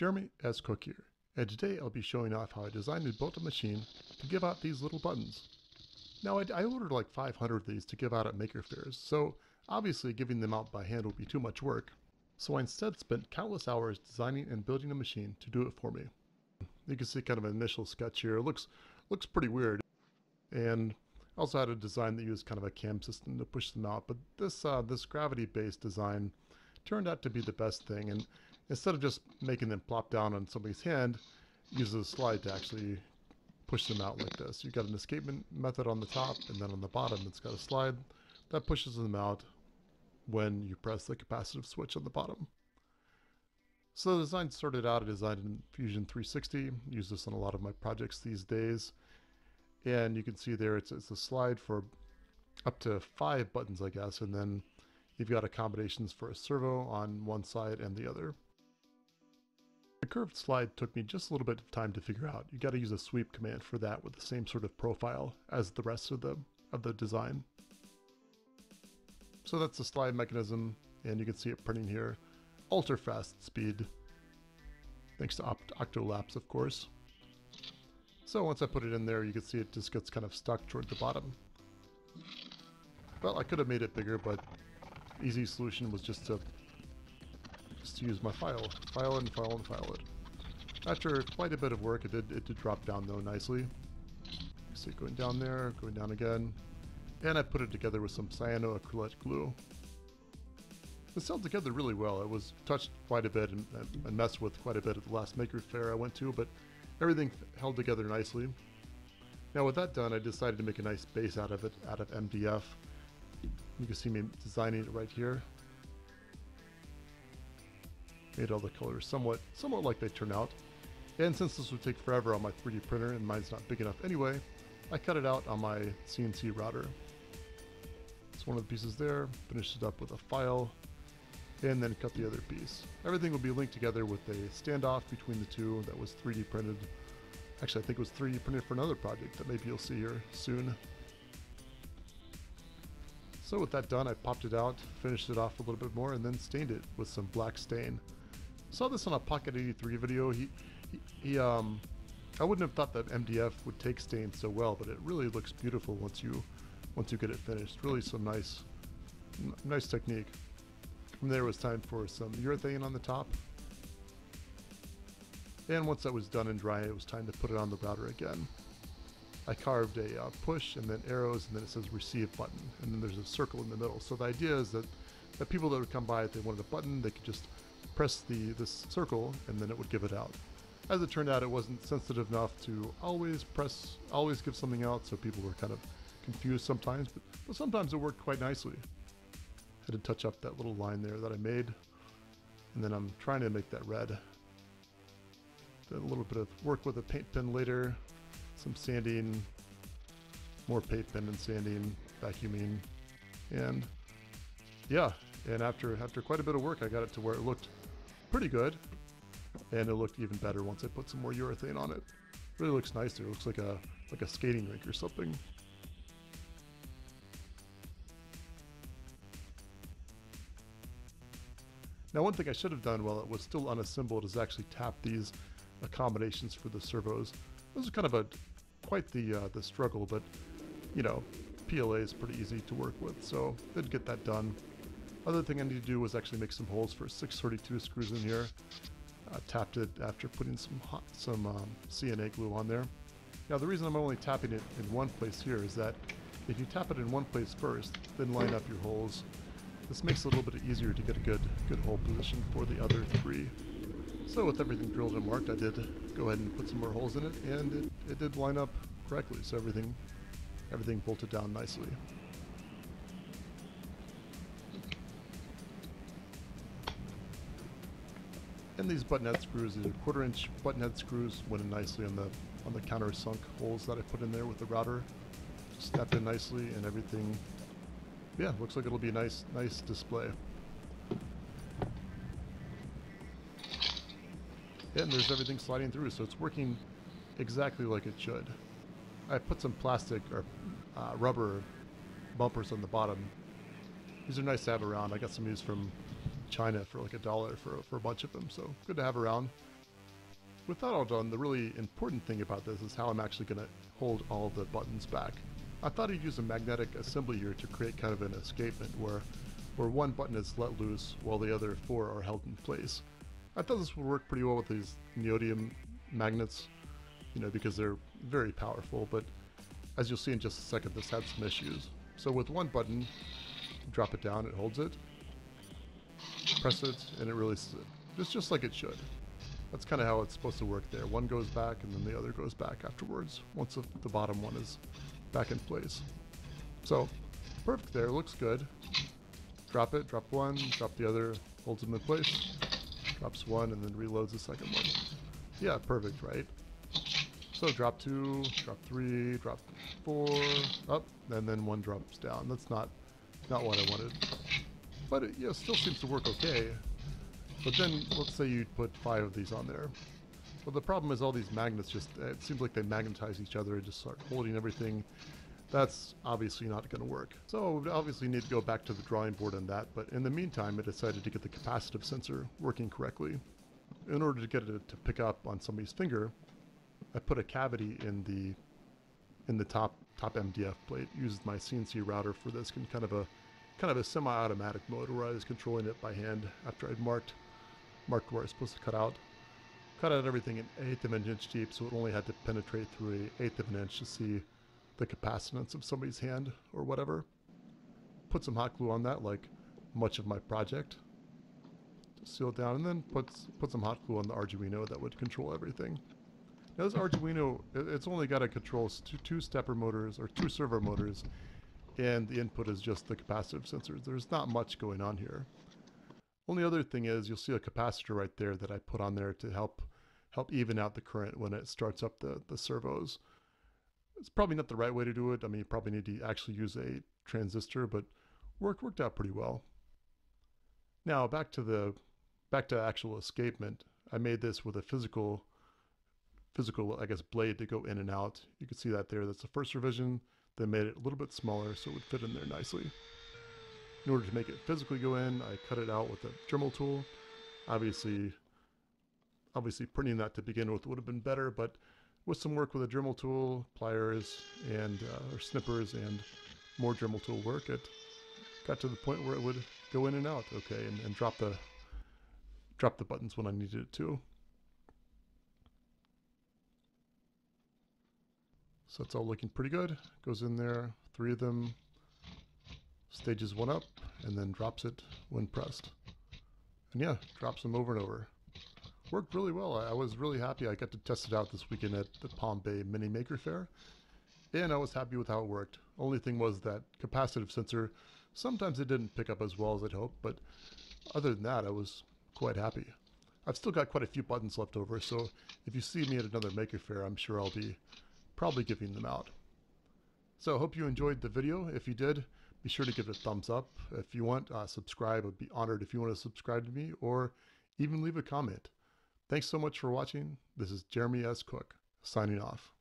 Jeremy S. Cook here, and today I'll be showing off how I designed and built a machine to give out these little buttons. Now I, I ordered like 500 of these to give out at Maker Faires, so obviously giving them out by hand would be too much work, so I instead spent countless hours designing and building a machine to do it for me. You can see kind of an initial sketch here. It looks looks pretty weird, and I also had a design that used kind of a cam system to push them out. But this uh, this gravity-based design turned out to be the best thing, and instead of just making them plop down on somebody's hand, uses a slide to actually push them out like this. You've got an escapement method on the top, and then on the bottom it's got a slide that pushes them out when you press the capacitive switch on the bottom. So the design started out, I designed in Fusion 360, use this on a lot of my projects these days. And you can see there it's, it's a slide for up to five buttons, I guess, and then you've got accommodations for a servo on one side and the other. Curved slide took me just a little bit of time to figure out. You got to use a sweep command for that with the same sort of profile as the rest of the of the design. So that's the slide mechanism, and you can see it printing here. Ultra fast speed, thanks to Octolapse, of course. So once I put it in there, you can see it just gets kind of stuck toward the bottom. Well, I could have made it bigger, but easy solution was just to just to use my file. File and file and file it. After quite a bit of work, it did, it did drop down though nicely. It going down there, going down again. And I put it together with some cyanoacrylate glue. It held together really well. It was touched quite a bit and, and messed with quite a bit at the last Maker Faire I went to, but everything held together nicely. Now with that done, I decided to make a nice base out of it, out of MDF. You can see me designing it right here. Made all the colors somewhat, somewhat like they turn out. And since this would take forever on my 3D printer and mine's not big enough anyway, I cut it out on my CNC router. It's one of the pieces there, finished it up with a file, and then cut the other piece. Everything will be linked together with a standoff between the two that was 3D printed. Actually, I think it was 3D printed for another project that maybe you'll see here soon. So with that done, I popped it out, finished it off a little bit more, and then stained it with some black stain. Saw this on a Pocket 83 video. He, he, he um, I wouldn't have thought that MDF would take stain so well, but it really looks beautiful once you, once you get it finished. Really some nice, nice technique. From there it was time for some urethane on the top. And once that was done and dry, it was time to put it on the router again. I carved a uh, push and then arrows and then it says receive button and then there's a circle in the middle. So the idea is that, that people that would come by, if they wanted a button, they could just press the this circle and then it would give it out. As it turned out, it wasn't sensitive enough to always press, always give something out, so people were kind of confused sometimes, but, but sometimes it worked quite nicely. I Had to touch up that little line there that I made, and then I'm trying to make that red. Did a little bit of work with a paint pen later, some sanding, more paint pen and sanding, vacuuming, and yeah, and after after quite a bit of work, I got it to where it looked pretty good, and it looked even better once I put some more urethane on it. Really looks nicer. It looks like a like a skating rink or something. Now one thing I should have done while it was still unassembled is actually tap these accommodations for the servos. This is kind of a quite the uh, the struggle, but you know, PLA is pretty easy to work with, so did get that done. Other thing I need to do was actually make some holes for 632 screws in here. Uh, tapped it after putting some hot, some um, CNA glue on there. Now the reason I'm only tapping it in one place here is that if you tap it in one place first, then line up your holes, this makes it a little bit easier to get a good good hole position for the other three. So with everything drilled and marked, I did go ahead and put some more holes in it, and it, it did line up correctly, so everything everything bolted down nicely. And these button head screws, these quarter inch button head screws, went in nicely on the on the countersunk holes that I put in there with the router. Snapped in nicely and everything. Yeah, looks like it'll be a nice, nice display. And there's everything sliding through, so it's working exactly like it should. I put some plastic or uh, rubber bumpers on the bottom. These are nice to have around. I got some used from China for like a dollar for, for a bunch of them, so good to have around. With that all done, the really important thing about this is how I'm actually going to hold all the buttons back. I thought I'd use a magnetic assembly here to create kind of an escapement where, where one button is let loose while the other four are held in place. I thought this would work pretty well with these neodymium magnets, you know, because they're very powerful, but as you'll see in just a second, this had some issues. So with one button, drop it down, it holds it, press it, and it releases it. Just, just like it should. That's kind of how it's supposed to work there. One goes back and then the other goes back afterwards, once the, the bottom one is back in place. So, perfect there, looks good. Drop it, drop one, drop the other, holds them in place, drops one, and then reloads the second one. Yeah, perfect, right? So drop two, drop three, drop four, up, and then one drops down. That's not not what I wanted. But it still seems to work okay. But then, let's say you put five of these on there. Well, the problem is all these magnets just, it seems like they magnetize each other and just start holding everything. That's obviously not going to work. So we obviously need to go back to the drawing board on that, but in the meantime, I decided to get the capacitive sensor working correctly. In order to get it to pick up on somebody's finger, I put a cavity in the in the top top MDF plate. Used my CNC router for this, in kind of a kind of a semi-automatic mode where I was controlling it by hand after I'd marked marked where I was supposed to cut out. Cut out everything an eighth of an inch deep, so it only had to penetrate through an eighth of an inch to see the capacitance of somebody's hand or whatever. Put some hot glue on that, like much of my project. Just seal it down, and then put put some hot glue on the Arduino that would control everything. Now this Arduino, it's only got to control two, two stepper motors or two servo motors, and the input is just the capacitive sensors. There's not much going on here. Only other thing is you'll see a capacitor right there that I put on there to help help even out the current when it starts up the, the servos. It's probably not the right way to do it. I mean, you probably need to actually use a transistor, but worked worked out pretty well. Now back to the back to actual escapement. I made this with a physical physical, I guess, blade to go in and out. You can see that there. That's the first revision. They made it a little bit smaller so it would fit in there nicely. In order to make it physically go in, I cut it out with a Dremel tool. Obviously, obviously printing that to begin with would have been better, but with some work with a Dremel tool, pliers, and uh, or snippers, and more Dremel tool work, it got to the point where it would go in and out okay, and, and drop the drop the buttons when I needed it to. So it's all looking pretty good. Goes in there, three of them, stages one up, and then drops it when pressed. And yeah, drops them over and over. Worked really well. I was really happy. I got to test it out this weekend at the Palm Bay Mini Maker Faire. And I was happy with how it worked. Only thing was that capacitive sensor, sometimes it didn't pick up as well as I'd hoped, but other than that, I was quite happy. I've still got quite a few buttons left over, so if you see me at another Maker Faire, I'm sure I'll be probably giving them out. So I hope you enjoyed the video. If you did, be sure to give it a thumbs up. If you want, uh, subscribe. I'd be honored if you want to subscribe to me or even leave a comment. Thanks so much for watching. This is Jeremy S. Cook, signing off.